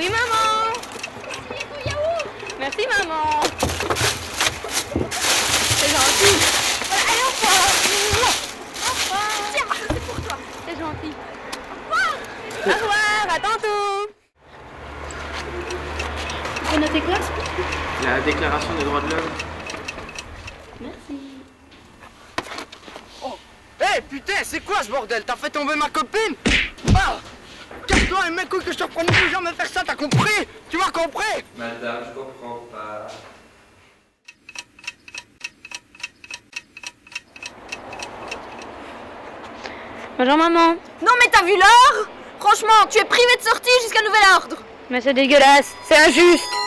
Oui, maman. Merci, maman. C'est gentil. Voilà, Allez, au revoir Au revoir Tiens, c'est pour toi. C'est gentil. Au revoir. Au revoir, à tantôt. Vous La déclaration des droits de l'homme. Merci. Hé, hey, putain, c'est quoi ce bordel? T'as fait tomber ma copine? Ah! Que je te reprends plus jamais faire ça, t'as compris? Tu m'as compris? Madame, je comprends pas. Bonjour maman. Non mais t'as vu l'heure? Franchement, tu es privé de sortie jusqu'à nouvel ordre. Mais c'est dégueulasse, c'est injuste.